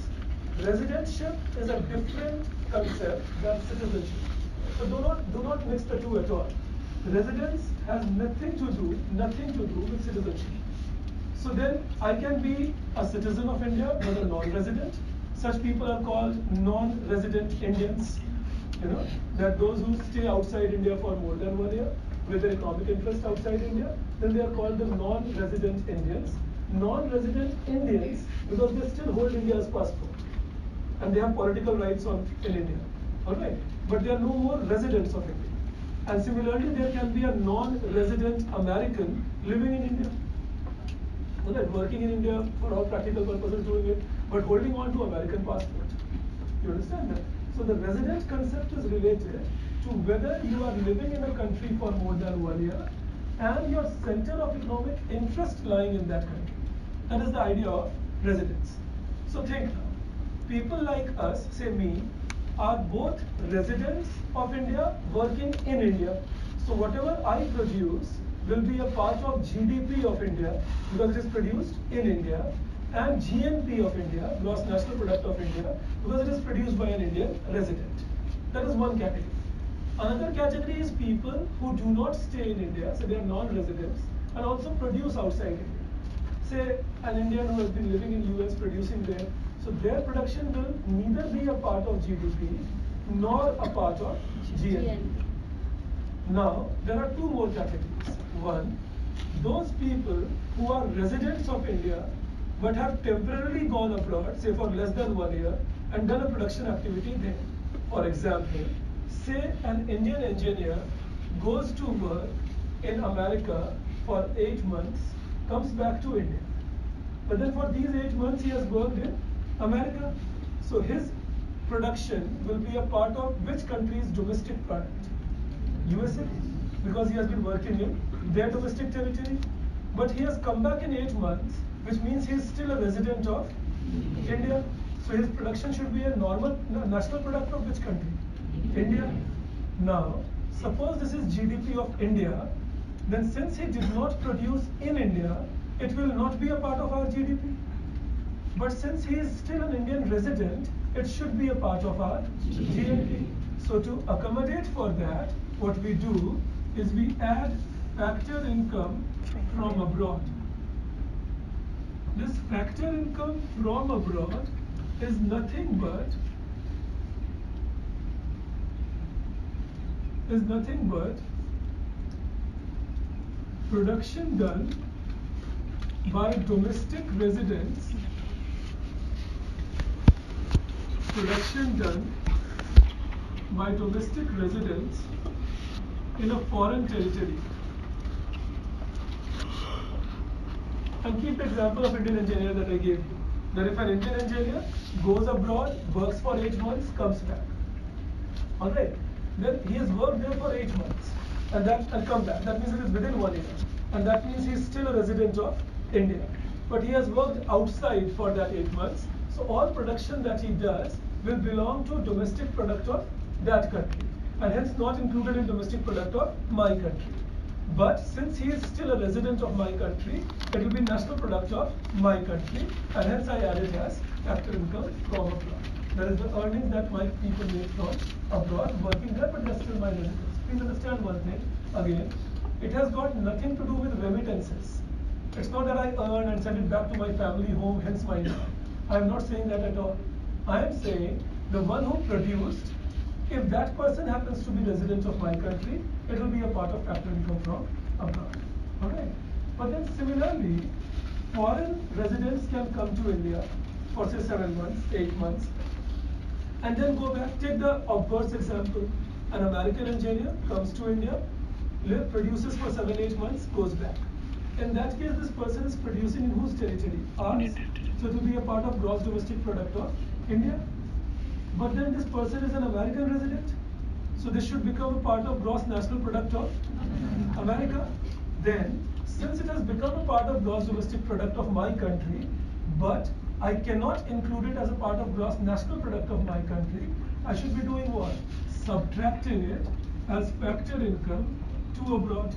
residentship is a different concept than citizenship. So do not do not mix the two at all. Residence has nothing to do, nothing to do with citizenship. So then I can be a citizen of India but a non-resident. Such people are called non-resident Indians. You know, that those who stay outside India for more than one year with their economic interest outside India, then they are called the non-resident Indians. Non-resident Indians because they still hold India's passport and they have political rights on, in India. Alright? But they are no more residents of India. And similarly, there can be a non-resident American living in India. Alright, working in India for all practical purposes doing it, but holding on to American passport. You understand that? So the resident concept is related to whether you are living in a country for more than one year and your center of economic interest lying in that country. That is the idea of residence. So think now people like us, say me, are both residents of India working in India. So whatever I produce will be a part of GDP of India because it is produced in India and GNP of India, gross national product of India, because it is produced by an Indian resident. That is one category. Another category is people who do not stay in India, so they are non-residents, and also produce outside India. Say an Indian who has been living in US producing there so their production will neither be a part of GDP nor a part of GNP. Now, there are two more categories. One, those people who are residents of India but have temporarily gone abroad, say for less than one year, and done a production activity there. For example, say an Indian engineer goes to work in America for eight months, comes back to India. But then for these eight months, he has worked in America. So his production will be a part of which country's domestic product? USA, because he has been working in their domestic territory. But he has come back in eight months, which means he is still a resident of India. So his production should be a normal national product of which country? India. Now, suppose this is GDP of India, then since he did not produce in India, it will not be a part of our GNP. But since he is still an Indian resident, it should be a part of our GDP. So to accommodate for that, what we do is we add factor income from abroad. This factor income from abroad is nothing but is nothing but production done by domestic residents production done by domestic residents in a foreign territory. And keep the example of Indian engineer that I gave you. That if an Indian engineer goes abroad, works for eight months, comes back. Alright? Then he has worked there for eight months and that and come back. That means it is within one year. And that means he is still a resident of India. But he has worked outside for that eight months. So all production that he does will belong to domestic product of that country. And hence not included in domestic product of my country. But since he is still a resident of my country, it will be national product of my country, and hence I add it as factor income from abroad. That is the earnings that my people make from abroad, working there, but they're still my residents. Please understand one thing, again, it has got nothing to do with remittances. It's not that I earn and send it back to my family home, hence my income. I'm not saying that at all. I am saying the one who produced if that person happens to be resident of my country, it will be a part of capital income from abroad. Okay? But then similarly, foreign residents can come to India for say seven months, eight months, and then go back. Take the obverse example. An American engineer comes to India, live, produces for seven, eight months, goes back. In that case, this person is producing in whose territory? Ours. So it will be a part of gross domestic product of India. But then this person is an American resident. So this should become a part of gross national product of America. Then, since it has become a part of gross domestic product of my country, but I cannot include it as a part of gross national product of my country, I should be doing what? Subtracting it as factor income to abroad.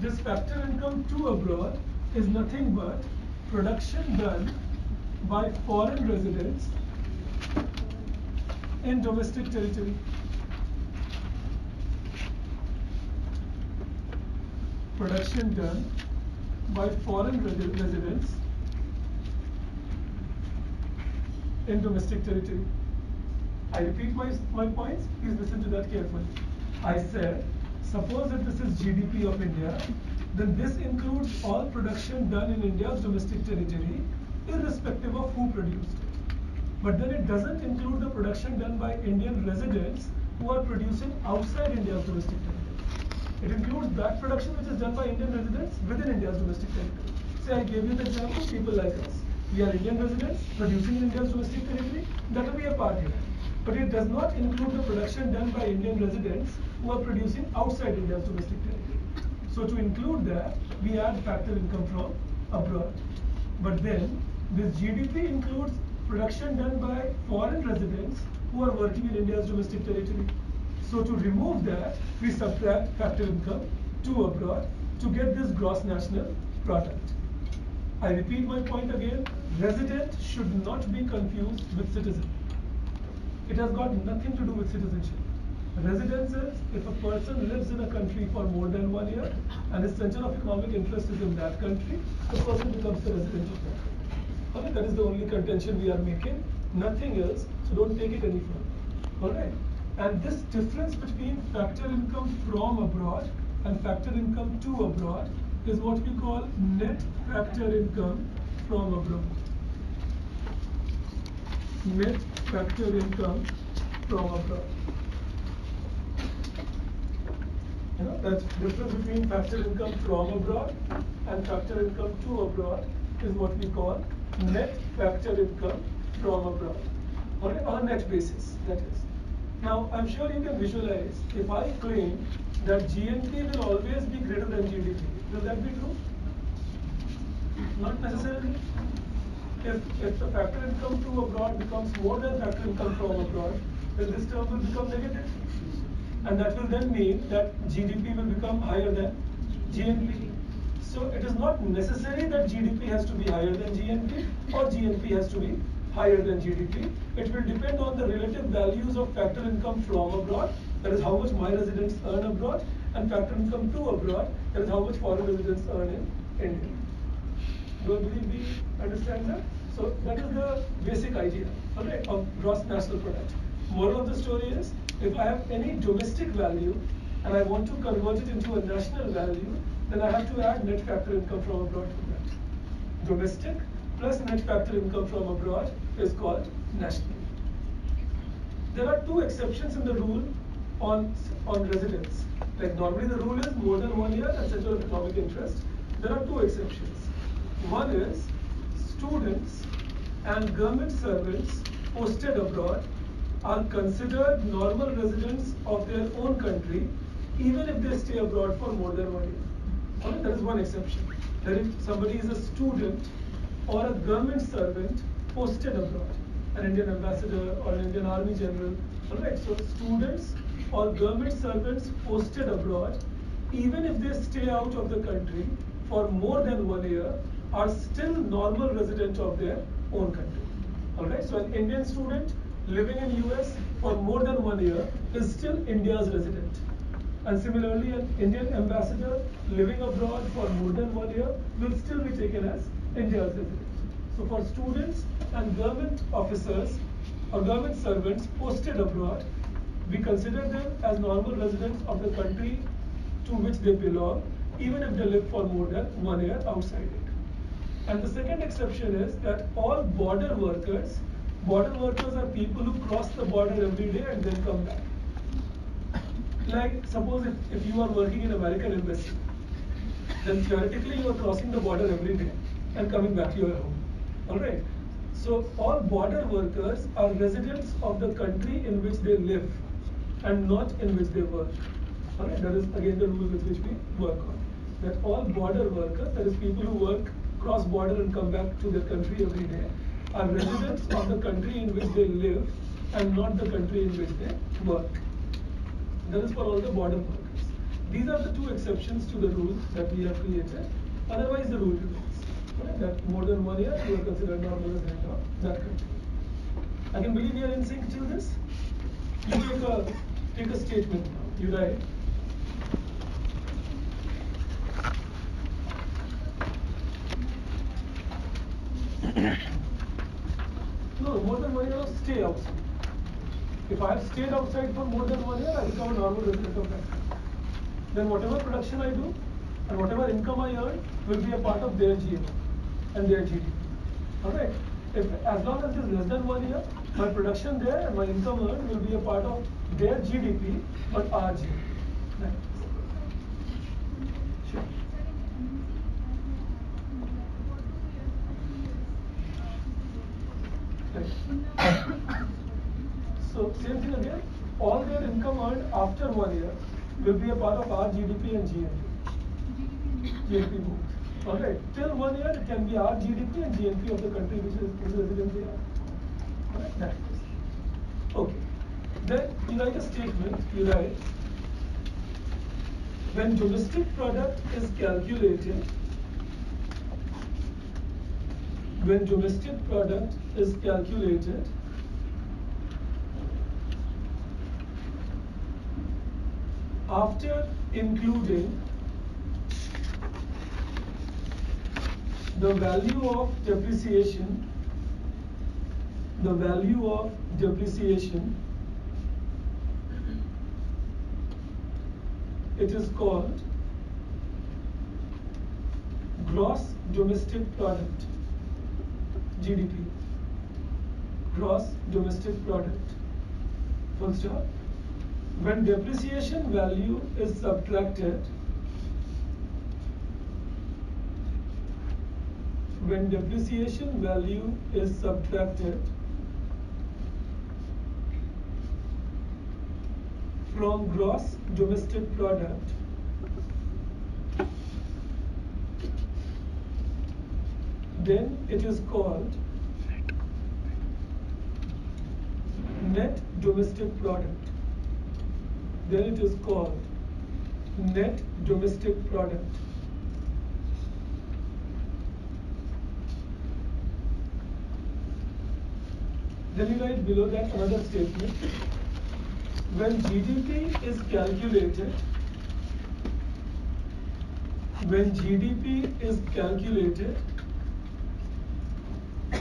This factor income to abroad is nothing but production done by foreign residents in domestic territory. Production done by foreign residents in domestic territory. I repeat my, my points, please listen to that carefully. I said, suppose that this is GDP of India, then this includes all production done in India's domestic territory, irrespective of who produced. But then it doesn't include the production done by Indian residents who are producing outside India's domestic territory. It includes that production which is done by Indian residents within India's domestic territory. Say I gave you the example, people like us. We are Indian residents producing in India's domestic territory, that will be a part here. But it does not include the production done by Indian residents who are producing outside India's domestic territory. So to include that, we add factor income from abroad. But then this GDP includes production done by foreign residents who are working in India's domestic territory. So to remove that, we subtract factor income to abroad to get this gross national product. I repeat my point again, resident should not be confused with citizen. It has got nothing to do with citizenship. Residence is if a person lives in a country for more than one year and his center of economic interest is in that country, the person becomes the resident of that country. That is the only contention we are making, nothing else, so don't take it any further. Alright? And this difference between factor income from abroad and factor income to abroad is what we call net factor income from abroad. Net factor income from abroad. You know, that difference between factor income from abroad and factor income to abroad is what we call net factor income from abroad on a, net basis, that is. Now, I'm sure you can visualize if I claim that GNP will always be greater than GDP. Will that be true? Not necessarily. If, if the factor income to abroad becomes more than factor income from abroad, then this term will become negative. And that will then mean that GDP will become higher than GNP. So it is not necessary that GDP has to be higher than GNP or GNP has to be higher than GDP. It will depend on the relative values of factor income from abroad, that is how much my residents earn abroad, and factor income to abroad, that is how much foreign residents earn in India. Do I believe we understand that? So that is the basic idea okay, of gross national product. Moral of the story is, if I have any domestic value and I want to convert it into a national value, then I have to add net factor income from abroad to that. Domestic plus net factor income from abroad is called national. There are two exceptions in the rule on, on residence. Like normally the rule is more than one year and center of economic interest. There are two exceptions. One is students and government servants posted abroad are considered normal residents of their own country even if they stay abroad for more than one year. That is one exception. That if somebody is a student or a government servant posted abroad, an Indian ambassador or an Indian army general. Alright, so students or government servants posted abroad, even if they stay out of the country for more than one year, are still normal resident of their own country. Alright, so an Indian student living in US for more than one year is still India's resident. And similarly, an Indian ambassador living abroad for more than one year will still be taken as India's resident. So for students and government officers or government servants posted abroad, we consider them as normal residents of the country to which they belong, even if they live for more than one year outside it. And the second exception is that all border workers, border workers are people who cross the border every day and then come back. Like suppose if, if you are working in American embassy, then theoretically you are crossing the border every day and coming back to your home. Alright. So all border workers are residents of the country in which they live and not in which they work. Alright, that is again the rule with which we work on. That all border workers, that is people who work cross border and come back to their country every day, are residents of the country in which they live and not the country in which they work. That is for all the border workers. These are the two exceptions to the rule that we have created. Otherwise, the rule remains that more than one year you are considered normal resident of that country. I can believe you are in sync to this. You take a take a statement now. You write. no, more than one year, stay outside. If I have stayed outside for more than one year, I become a normal resident of that country. Then whatever production I do and whatever income I earn will be a part of their GDP and their GNP. Alright? If as long as it is less than one year, my production there and my income earned will be a part of their GDP, but our GNP. Right. Sure. Right. so same thing again. All their income earned after one year will be a part of our GDP and GNP. GNP both. Alright, till one year it can be our GDP and GNP of the country which is, which is resident there. Alright, that is. Okay. Then you write a statement, you write, when domestic product is calculated, when domestic product is calculated, after including the value of depreciation, the value of depreciation, it is called gross domestic product, GDP, gross domestic product. Full stop. When depreciation value is subtracted when depreciation value is subtracted from gross domestic product then it is called net domestic product then it is called net domestic product. Then you write below that another statement. When GDP is calculated, when GDP is calculated,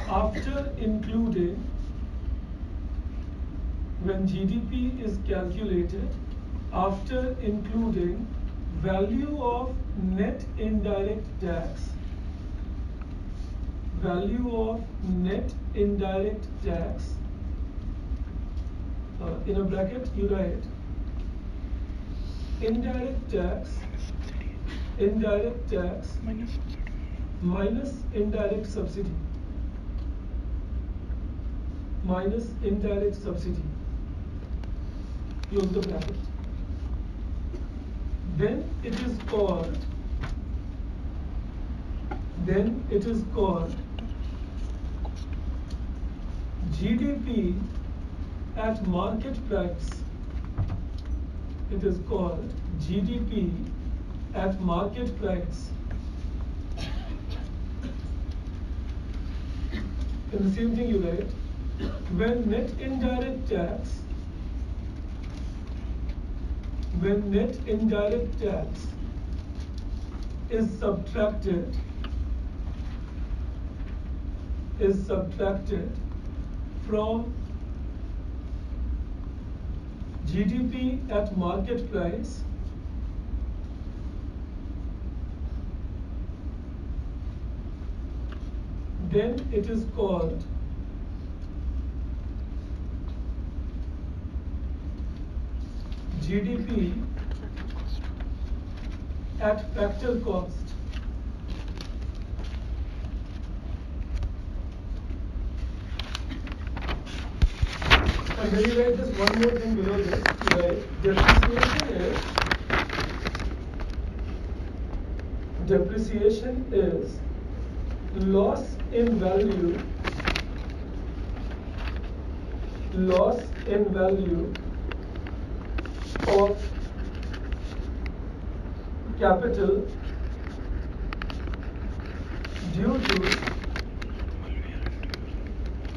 after including, when GDP is calculated, after including value of net indirect tax. Value of net indirect tax. Uh, in a bracket you write indirect tax indirect tax minus minus indirect subsidy. Minus indirect subsidy. Close the bracket then it is called then it is called GDP at market price it is called GDP at market price and the same thing you write when net indirect tax when net indirect tax is subtracted is subtracted from GDP at market price then it is called GDP at factor cost. Then you write just one more thing below this. Depreciation is depreciation is loss in value loss in value of capital due to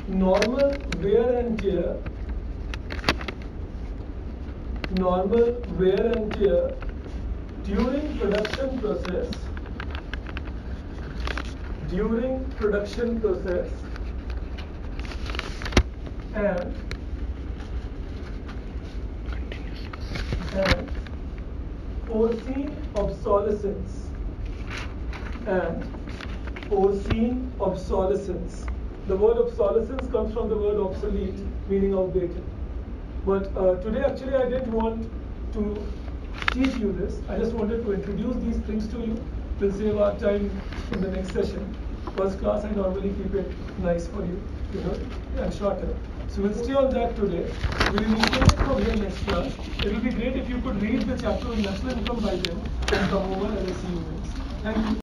normal wear and tear normal wear and tear during production process during production process and foreseen obsolescence and foreseen obsolescence. The word obsolescence comes from the word obsolete, meaning outdated. But uh, today, actually, I didn't want to teach you this. I just wanted to introduce these things to you. We'll save our time in the next session. First class, I normally keep it nice for you, you know, and shorter. So we'll stay on that today. We'll initiate from here next class. It will be great if you could read the chapter on national income by then and come over and see you next. Thank you.